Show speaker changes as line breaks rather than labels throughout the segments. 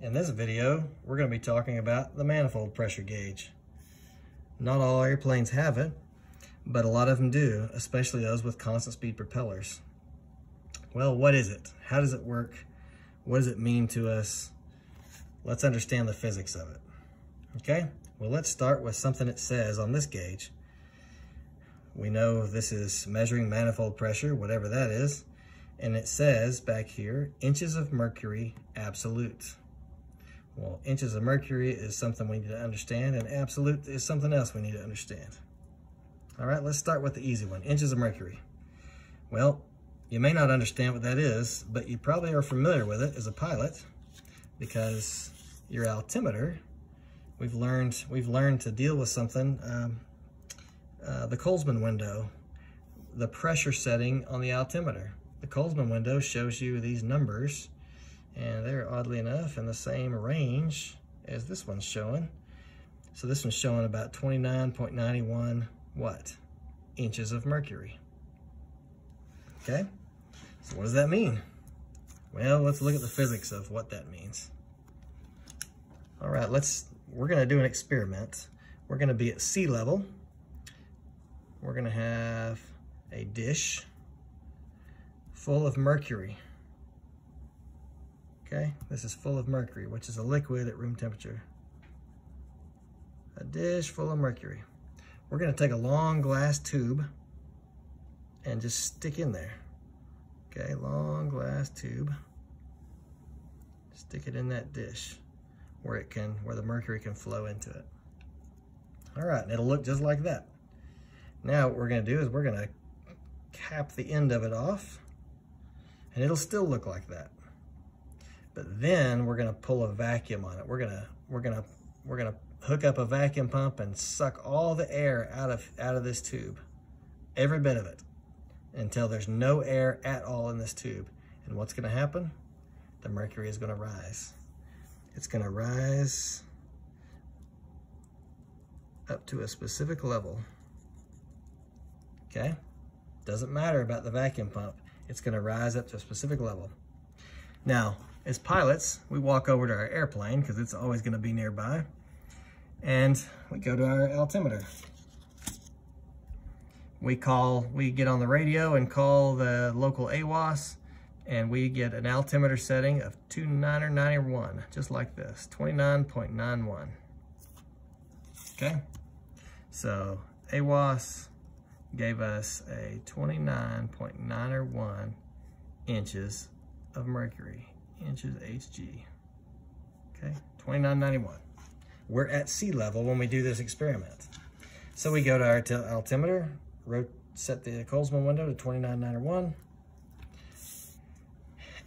In this video, we're going to be talking about the manifold pressure gauge. Not all airplanes have it, but a lot of them do, especially those with constant speed propellers. Well, what is it? How does it work? What does it mean to us? Let's understand the physics of it. Okay, well, let's start with something it says on this gauge. We know this is measuring manifold pressure, whatever that is, and it says back here, inches of mercury absolute. Well, inches of mercury is something we need to understand, and absolute is something else we need to understand. All right, let's start with the easy one, inches of mercury. Well, you may not understand what that is, but you probably are familiar with it as a pilot because your altimeter, we've learned, we've learned to deal with something, um, uh, the Kollsman window, the pressure setting on the altimeter. The Kollsman window shows you these numbers and they're oddly enough in the same range as this one's showing. So this one's showing about 29.91 what? Inches of mercury. Okay, so what does that mean? Well, let's look at the physics of what that means. All right, let's, we're gonna do an experiment. We're gonna be at sea level. We're gonna have a dish full of mercury. Okay, this is full of mercury, which is a liquid at room temperature. A dish full of mercury. We're gonna take a long glass tube and just stick in there. Okay, long glass tube. Stick it in that dish where it can, where the mercury can flow into it. All right, and it'll look just like that. Now what we're gonna do is we're gonna cap the end of it off and it'll still look like that. But then we're gonna pull a vacuum on it. We're gonna we're gonna we're gonna hook up a vacuum pump and suck all the air out of out of this tube, every bit of it, until there's no air at all in this tube. And what's gonna happen? The mercury is gonna rise. It's gonna rise up to a specific level. Okay? Doesn't matter about the vacuum pump. It's gonna rise up to a specific level. Now, as pilots, we walk over to our airplane because it's always going to be nearby. And we go to our altimeter. We call, we get on the radio and call the local AWOS and we get an altimeter setting of 2991, just like this, 29.91. Okay, so AWOS gave us a 29.91 inches of mercury inches HG. Okay, 2991. We're at sea level when we do this experiment. So we go to our altimeter, set the Kollsman window to 2991,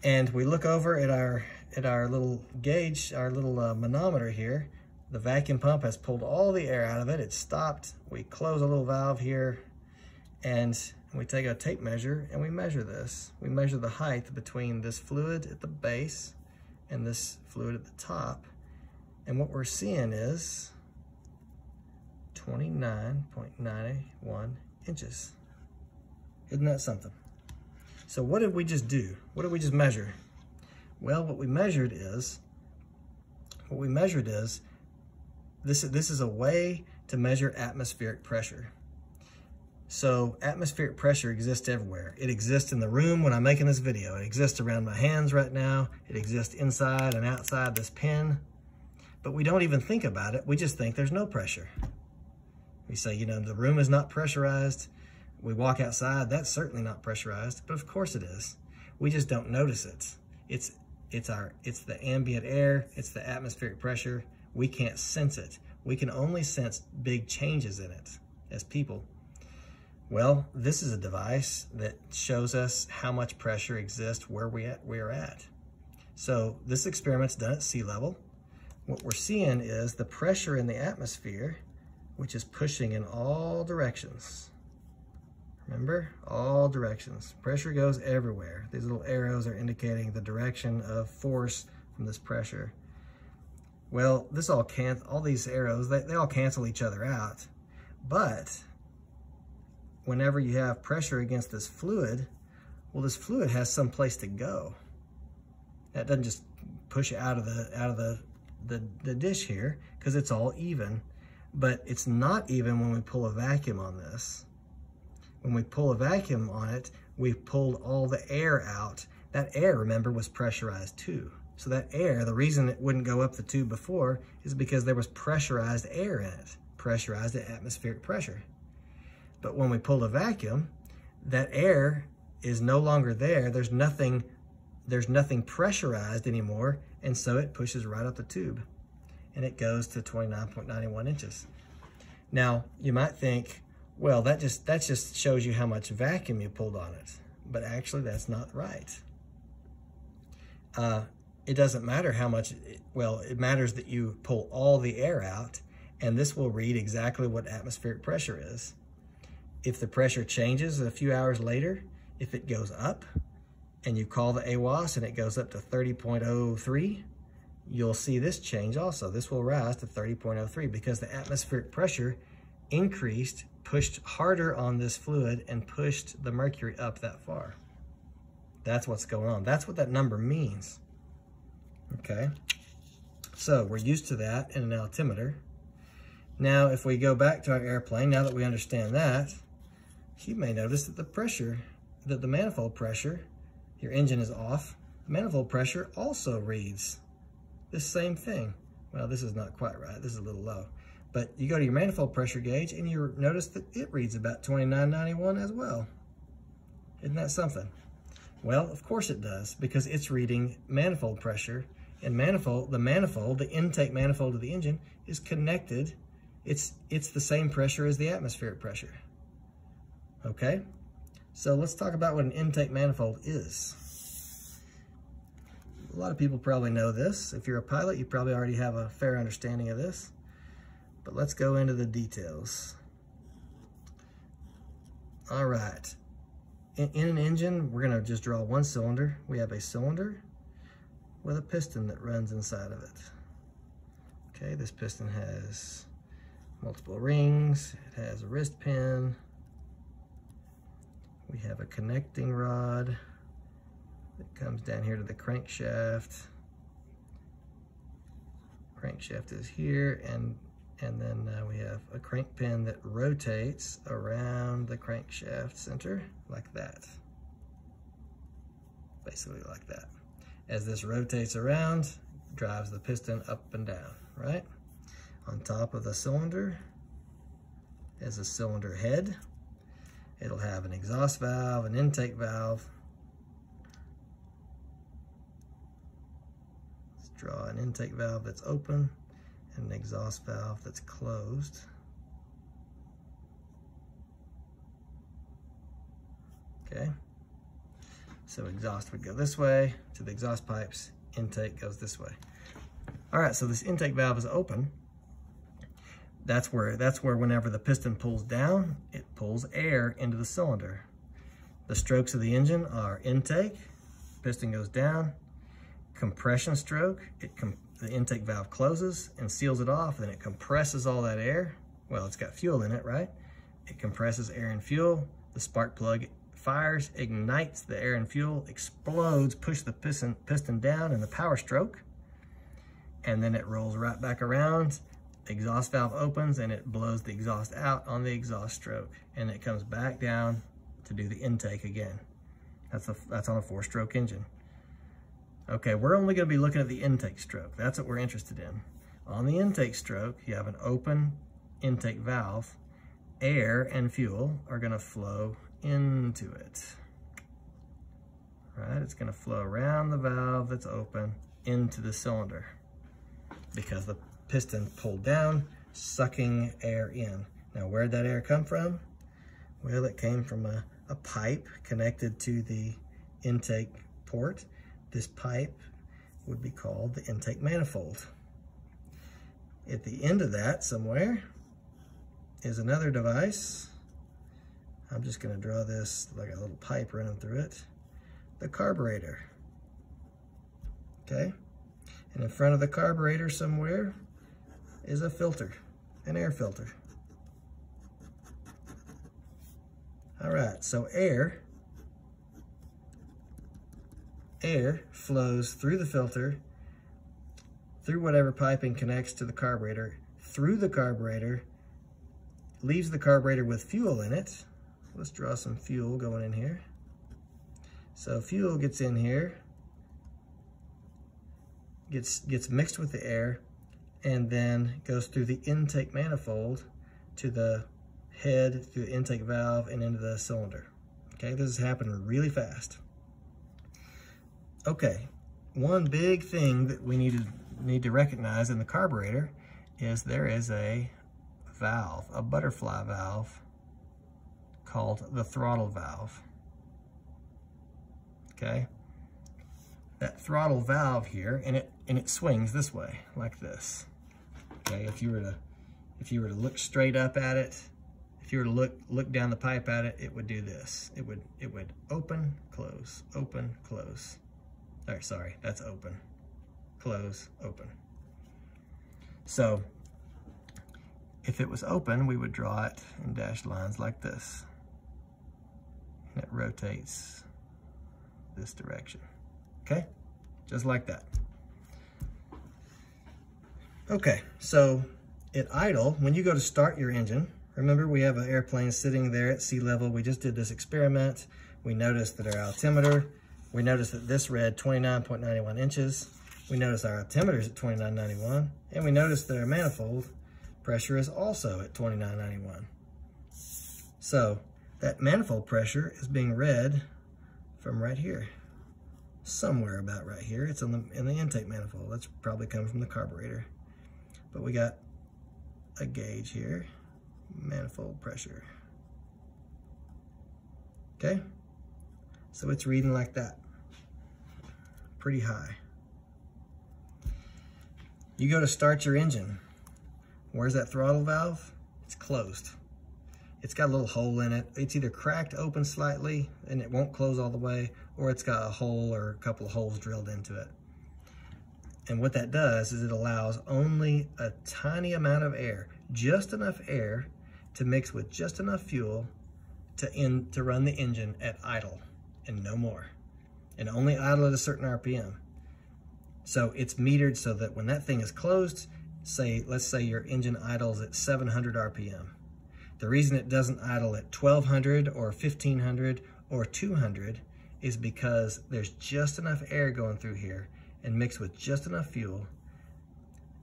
and we look over at our at our little gauge, our little uh, manometer here. The vacuum pump has pulled all the air out of it. It's stopped. We close a little valve here, and we take a tape measure and we measure this. We measure the height between this fluid at the base and this fluid at the top. And what we're seeing is 29.91 inches. Isn't that something? So what did we just do? What did we just measure? Well, what we measured is, what we measured is, this, this is a way to measure atmospheric pressure. So atmospheric pressure exists everywhere. It exists in the room when I'm making this video. It exists around my hands right now. It exists inside and outside this pen. But we don't even think about it. We just think there's no pressure. We say, you know, the room is not pressurized. We walk outside, that's certainly not pressurized, but of course it is. We just don't notice it. It's, it's, our, it's the ambient air, it's the atmospheric pressure. We can't sense it. We can only sense big changes in it as people. Well, this is a device that shows us how much pressure exists where we, at, we are at. So this experiment's done at sea level. What we're seeing is the pressure in the atmosphere, which is pushing in all directions. Remember, all directions. Pressure goes everywhere. These little arrows are indicating the direction of force from this pressure. Well, this all can all these arrows, they, they all cancel each other out. But whenever you have pressure against this fluid, well, this fluid has some place to go. That doesn't just push out of the out of the the, the dish here because it's all even. But it's not even when we pull a vacuum on this. When we pull a vacuum on it, we've pulled all the air out. That air, remember, was pressurized too. So that air, the reason it wouldn't go up the tube before is because there was pressurized air in it, pressurized at atmospheric pressure. But when we pull a vacuum, that air is no longer there. There's nothing, there's nothing pressurized anymore, and so it pushes right up the tube, and it goes to 29.91 inches. Now, you might think, well, that just, that just shows you how much vacuum you pulled on it, but actually that's not right. Uh, it doesn't matter how much, well, it matters that you pull all the air out, and this will read exactly what atmospheric pressure is. If the pressure changes a few hours later, if it goes up and you call the AWOS and it goes up to 30.03, you'll see this change also. This will rise to 30.03 because the atmospheric pressure increased, pushed harder on this fluid and pushed the mercury up that far. That's what's going on. That's what that number means. Okay. So we're used to that in an altimeter. Now, if we go back to our airplane, now that we understand that, you may notice that the pressure, that the manifold pressure, your engine is off, the manifold pressure also reads this same thing. Well, this is not quite right. This is a little low. But you go to your manifold pressure gauge and you notice that it reads about 2991 as well. Isn't that something? Well, of course it does because it's reading manifold pressure and manifold, the manifold, the intake manifold of the engine is connected. It's, it's the same pressure as the atmospheric pressure okay? So let's talk about what an intake manifold is. A lot of people probably know this. If you're a pilot, you probably already have a fair understanding of this. But let's go into the details. All right. In, in an engine, we're gonna just draw one cylinder. We have a cylinder with a piston that runs inside of it. Okay, this piston has multiple rings. It has a wrist pin, we have a connecting rod that comes down here to the crankshaft. Crankshaft is here and and then uh, we have a crank pin that rotates around the crankshaft center like that. Basically like that. As this rotates around, drives the piston up and down, right? On top of the cylinder is a cylinder head. It'll have an exhaust valve, an intake valve. Let's draw an intake valve that's open and an exhaust valve that's closed. Okay, so exhaust would go this way to the exhaust pipes, intake goes this way. All right, so this intake valve is open that's where, that's where whenever the piston pulls down, it pulls air into the cylinder. The strokes of the engine are intake, piston goes down, compression stroke, it com the intake valve closes and seals it off, then it compresses all that air. Well, it's got fuel in it, right? It compresses air and fuel, the spark plug fires, ignites the air and fuel, explodes, push the piston, piston down in the power stroke, and then it rolls right back around exhaust valve opens and it blows the exhaust out on the exhaust stroke and it comes back down to do the intake again. That's, a, that's on a four stroke engine. Okay, we're only gonna be looking at the intake stroke. That's what we're interested in. On the intake stroke, you have an open intake valve. Air and fuel are gonna flow into it. Right, it's gonna flow around the valve that's open into the cylinder because the piston pulled down, sucking air in. Now, where'd that air come from? Well, it came from a, a pipe connected to the intake port. This pipe would be called the intake manifold. At the end of that somewhere is another device. I'm just gonna draw this like a little pipe running through it. The carburetor, okay? And in front of the carburetor somewhere is a filter, an air filter. All right, so air, air flows through the filter through whatever piping connects to the carburetor, through the carburetor, leaves the carburetor with fuel in it. Let's draw some fuel going in here. So fuel gets in here, gets, gets mixed with the air, and then goes through the intake manifold to the head, through the intake valve, and into the cylinder. Okay, this is happening really fast. Okay, one big thing that we need to, need to recognize in the carburetor is there is a valve, a butterfly valve called the throttle valve. Okay, that throttle valve here, and it and it swings this way like this. Okay, if you were to if you were to look straight up at it, if you were to look look down the pipe at it, it would do this. It would it would open, close, open, close. Right, sorry, that's open, close, open. So if it was open, we would draw it in dashed lines like this. And it rotates this direction, okay? Just like that. Okay, so at idle, when you go to start your engine, remember we have an airplane sitting there at sea level. We just did this experiment. We noticed that our altimeter, we noticed that this read 29.91 inches. We noticed our altimeter is at 29.91, and we noticed that our manifold pressure is also at 29.91. So that manifold pressure is being read from right here, somewhere about right here. It's in the, in the intake manifold. That's probably coming from the carburetor. But we got a gauge here, manifold pressure. Okay? So it's reading like that. Pretty high. You go to start your engine. Where's that throttle valve? It's closed. It's got a little hole in it. It's either cracked open slightly and it won't close all the way, or it's got a hole or a couple of holes drilled into it. And what that does is it allows only a tiny amount of air, just enough air to mix with just enough fuel to, in, to run the engine at idle and no more. And only idle at a certain RPM. So it's metered so that when that thing is closed, say, let's say your engine idles at 700 RPM. The reason it doesn't idle at 1200 or 1500 or 200 is because there's just enough air going through here and mixed with just enough fuel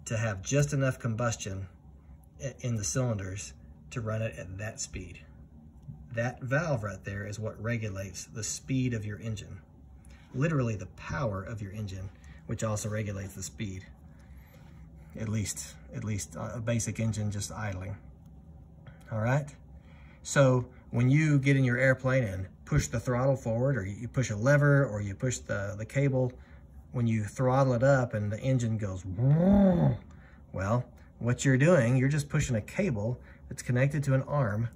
to have just enough combustion in the cylinders to run it at that speed. That valve right there is what regulates the speed of your engine. Literally the power of your engine, which also regulates the speed. At least, at least uh, a basic engine just idling. All right? So when you get in your airplane and push the throttle forward or you push a lever or you push the, the cable when you throttle it up and the engine goes, well, what you're doing, you're just pushing a cable that's connected to an arm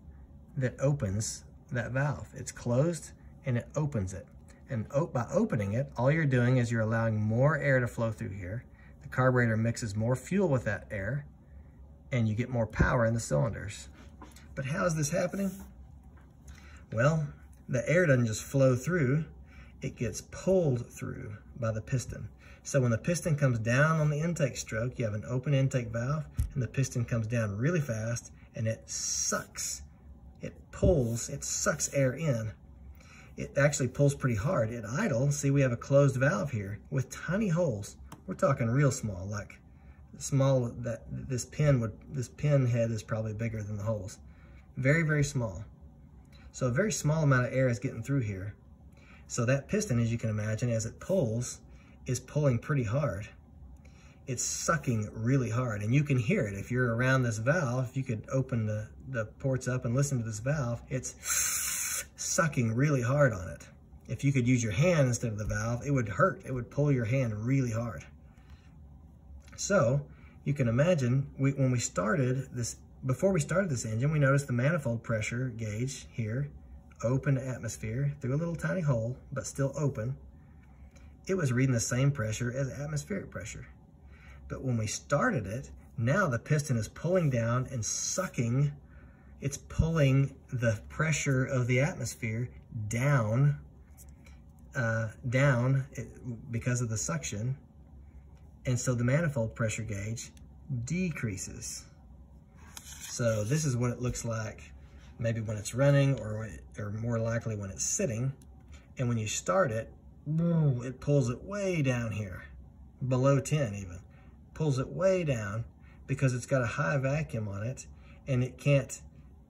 that opens that valve. It's closed and it opens it. And by opening it, all you're doing is you're allowing more air to flow through here. The carburetor mixes more fuel with that air and you get more power in the cylinders. But how is this happening? Well, the air doesn't just flow through, it gets pulled through by the piston. So when the piston comes down on the intake stroke, you have an open intake valve and the piston comes down really fast and it sucks. It pulls, it sucks air in. It actually pulls pretty hard. At idle, see we have a closed valve here with tiny holes. We're talking real small, like small that this pin would, this pin head is probably bigger than the holes. Very, very small. So a very small amount of air is getting through here. So that piston, as you can imagine, as it pulls, is pulling pretty hard. It's sucking really hard, and you can hear it. If you're around this valve, if you could open the, the ports up and listen to this valve, it's sucking really hard on it. If you could use your hand instead of the valve, it would hurt. It would pull your hand really hard. So you can imagine we, when we started this, before we started this engine, we noticed the manifold pressure gauge here open atmosphere through a little tiny hole, but still open, it was reading the same pressure as atmospheric pressure. But when we started it, now the piston is pulling down and sucking, it's pulling the pressure of the atmosphere down, uh, down because of the suction, And so the manifold pressure gauge decreases. So this is what it looks like maybe when it's running or, or more likely when it's sitting. And when you start it, it pulls it way down here, below 10 even. Pulls it way down because it's got a high vacuum on it and it can't,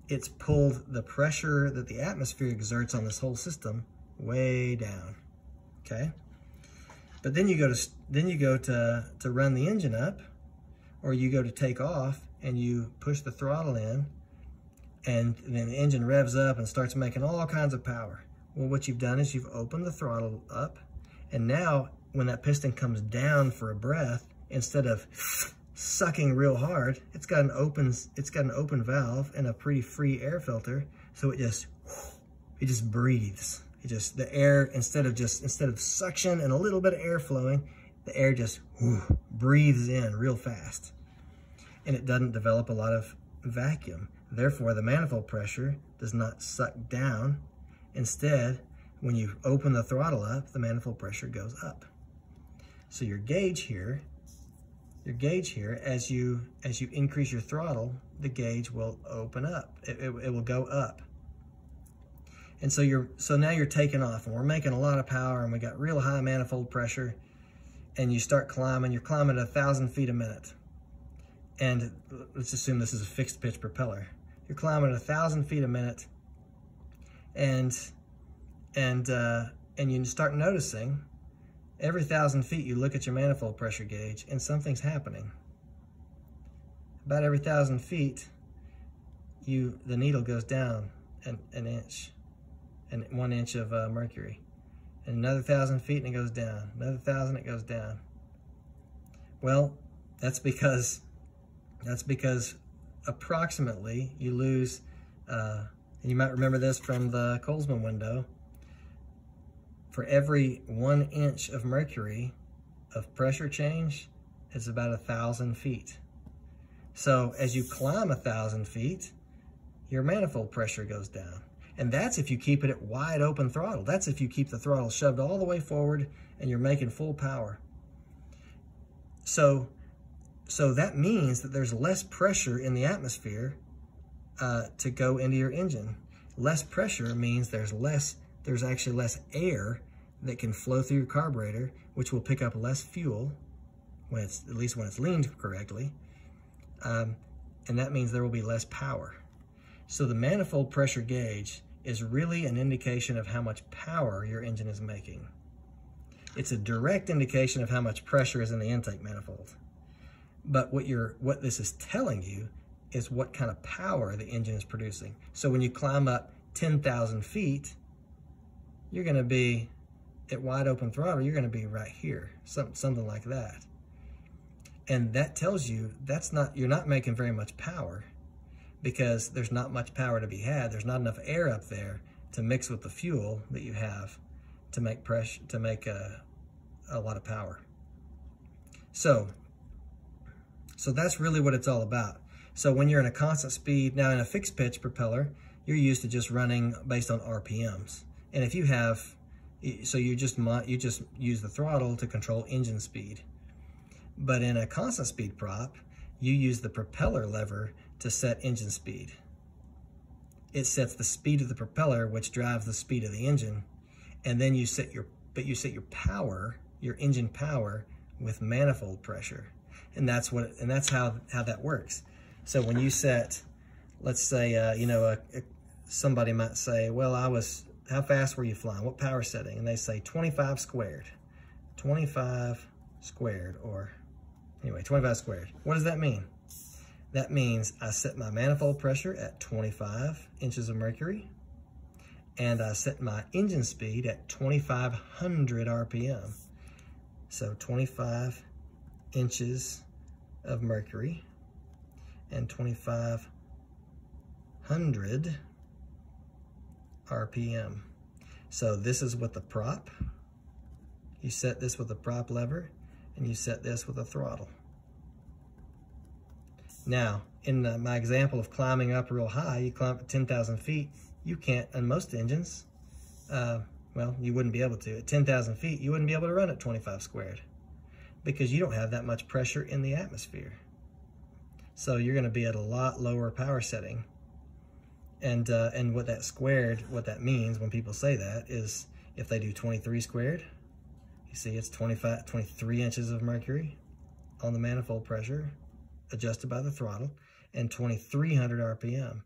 it's pulled the pressure that the atmosphere exerts on this whole system way down, okay? But then you go to, then you go to, to run the engine up or you go to take off and you push the throttle in and then the engine revs up and starts making all kinds of power. Well, what you've done is you've opened the throttle up, and now when that piston comes down for a breath, instead of sucking real hard, it's got an open, it's got an open valve and a pretty free air filter, so it just, it just breathes. It just, the air, instead of just, instead of suction and a little bit of air flowing, the air just breathes in real fast. And it doesn't develop a lot of vacuum. Therefore, the manifold pressure does not suck down. Instead, when you open the throttle up, the manifold pressure goes up. So your gauge here, your gauge here, as you as you increase your throttle, the gauge will open up. It, it, it will go up. And so you're so now you're taking off, and we're making a lot of power, and we got real high manifold pressure, and you start climbing. You're climbing at a thousand feet a minute, and let's assume this is a fixed pitch propeller you're climbing a thousand feet a minute. And and uh, and you start noticing every thousand feet you look at your manifold pressure gauge and something's happening. About every thousand feet you the needle goes down an, an inch and one inch of uh, mercury. And another thousand feet and it goes down. Another thousand it goes down. Well that's because that's because approximately you lose, uh, and you might remember this from the Kollsman window, for every one inch of mercury of pressure change, it's about a thousand feet. So as you climb a thousand feet, your manifold pressure goes down. And that's if you keep it at wide open throttle. That's if you keep the throttle shoved all the way forward and you're making full power. So so that means that there's less pressure in the atmosphere uh, to go into your engine. Less pressure means there's less, there's actually less air that can flow through your carburetor, which will pick up less fuel when it's, at least when it's leaned correctly. Um, and that means there will be less power. So the manifold pressure gauge is really an indication of how much power your engine is making. It's a direct indication of how much pressure is in the intake manifold. But what you're what this is telling you is what kind of power the engine is producing. So when you climb up 10,000 feet, you're going to be at wide open throttle, you're going to be right here, something, something like that. And that tells you that's not, you're not making very much power because there's not much power to be had. There's not enough air up there to mix with the fuel that you have to make pressure, to make a, a lot of power. So so that's really what it's all about. So when you're in a constant speed, now in a fixed pitch propeller, you're used to just running based on RPMs. And if you have, so you just you just use the throttle to control engine speed. But in a constant speed prop, you use the propeller lever to set engine speed. It sets the speed of the propeller, which drives the speed of the engine. And then you set your, but you set your power, your engine power with manifold pressure and that's what and that's how how that works. So when you set, let's say, uh, you know, a, a, somebody might say, well, I was, how fast were you flying? What power setting? And they say 25 squared, 25 squared, or anyway, 25 squared. What does that mean? That means I set my manifold pressure at 25 inches of mercury, and I set my engine speed at 2,500 RPM. So 25 inches of mercury and 2500 RPM. So this is with the prop. You set this with a prop lever and you set this with a throttle. Now, in the, my example of climbing up real high, you climb at 10,000 feet, you can't, on most engines, uh, well, you wouldn't be able to. At 10,000 feet, you wouldn't be able to run at 25 squared because you don't have that much pressure in the atmosphere. So you're going to be at a lot lower power setting. And, uh, and what that squared, what that means when people say that is if they do 23 squared, you see it's 25, 23 inches of mercury on the manifold pressure adjusted by the throttle and 2300 RPM.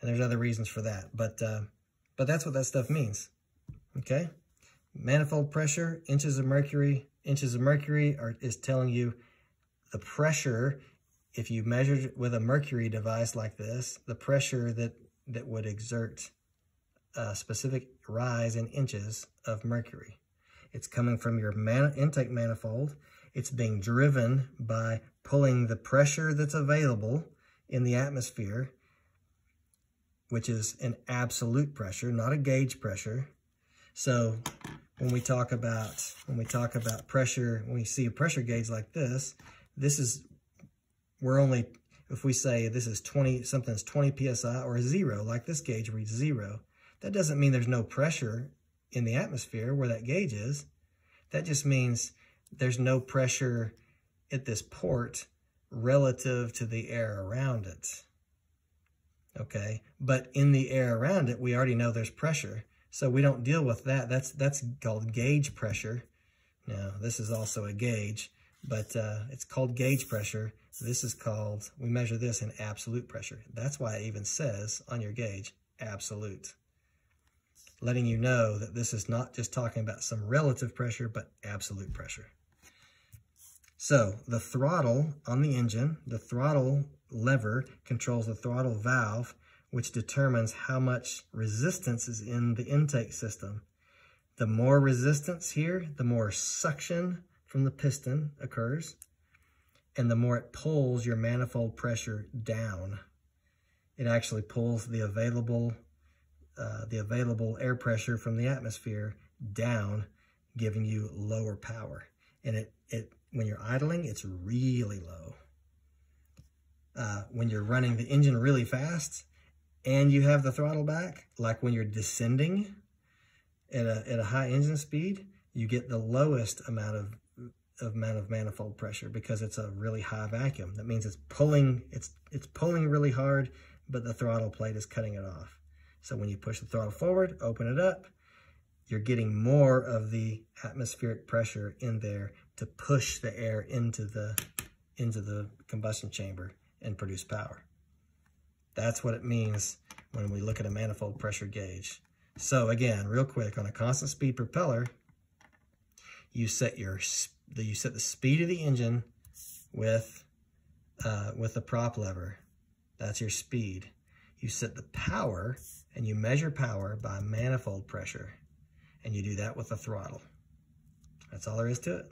And there's other reasons for that, but, uh, but that's what that stuff means, okay? Manifold pressure, inches of mercury, inches of mercury are, is telling you the pressure, if you measured with a mercury device like this, the pressure that, that would exert a specific rise in inches of mercury. It's coming from your man intake manifold. It's being driven by pulling the pressure that's available in the atmosphere, which is an absolute pressure, not a gauge pressure. So when we talk about when we talk about pressure, when we see a pressure gauge like this, this is we're only if we say this is 20 something's 20 psi or zero, like this gauge reads zero, that doesn't mean there's no pressure in the atmosphere where that gauge is. That just means there's no pressure at this port relative to the air around it. Okay, but in the air around it, we already know there's pressure. So we don't deal with that. That's that's called gauge pressure. Now, this is also a gauge, but uh, it's called gauge pressure. This is called, we measure this in absolute pressure. That's why it even says on your gauge, absolute. Letting you know that this is not just talking about some relative pressure, but absolute pressure. So the throttle on the engine, the throttle lever controls the throttle valve which determines how much resistance is in the intake system. The more resistance here, the more suction from the piston occurs, and the more it pulls your manifold pressure down. It actually pulls the available, uh, the available air pressure from the atmosphere down, giving you lower power. And it, it when you're idling, it's really low. Uh, when you're running the engine really fast, and you have the throttle back, like when you're descending at a, at a high engine speed, you get the lowest amount of, of amount of manifold pressure because it's a really high vacuum. That means it's pulling, it's, it's pulling really hard, but the throttle plate is cutting it off. So when you push the throttle forward, open it up, you're getting more of the atmospheric pressure in there to push the air into the, into the combustion chamber and produce power. That's what it means when we look at a manifold pressure gauge. So again, real quick, on a constant speed propeller, you set your you set the speed of the engine with uh, with the prop lever. That's your speed. You set the power and you measure power by manifold pressure. And you do that with the throttle. That's all there is to it.